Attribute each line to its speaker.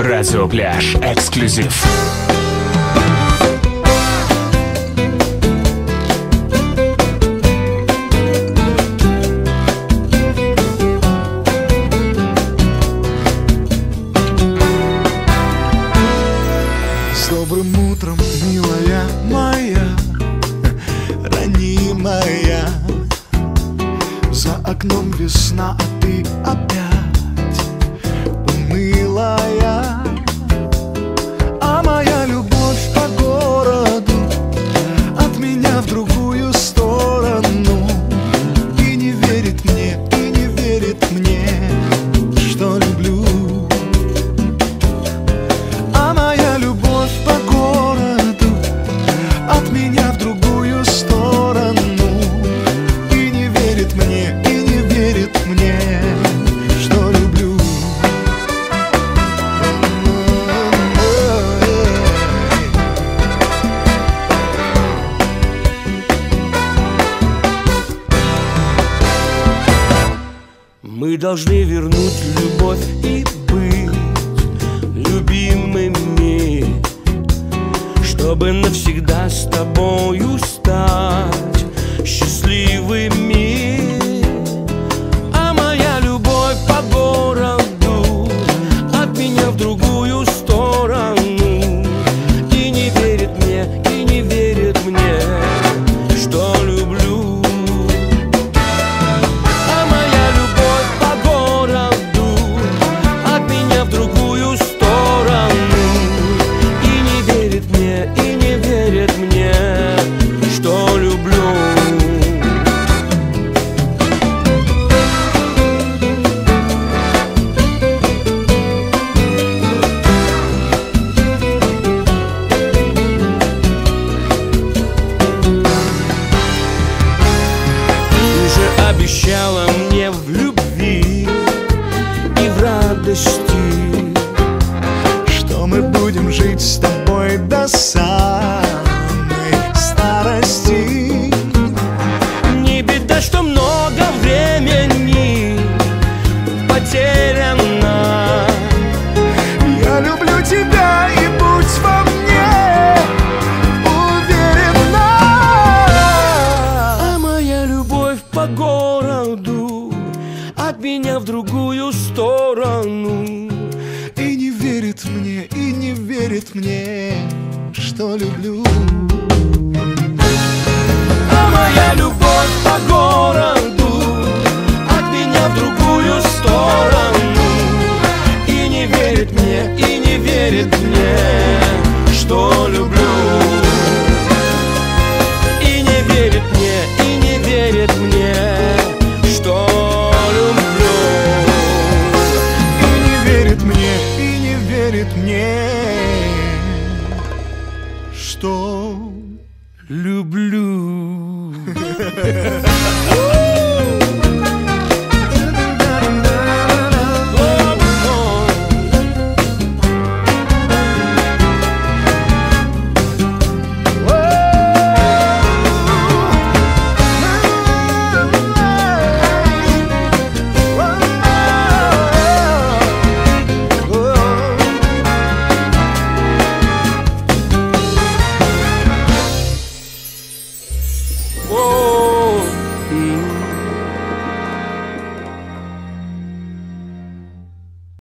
Speaker 1: Радио Пляж. Эксклюзив.
Speaker 2: С добрым утром, милая моя, ранимая За окном весна, а ты опять
Speaker 3: Мы должны вернуть любовь и быть любимыми, чтобы навсегда с тобою стать счастливыми. А моя любовь по городу от меня в другую обещала мне в любви и в радости
Speaker 2: Что мы будем жить с тобой до самой
Speaker 3: меня в другую сторону.
Speaker 2: И не верит мне, и не верит мне, что люблю.
Speaker 3: А моя любовь по городу От меня в другую сторону. И не верит мне, и не верит мне Что люблю
Speaker 2: что
Speaker 3: Люблю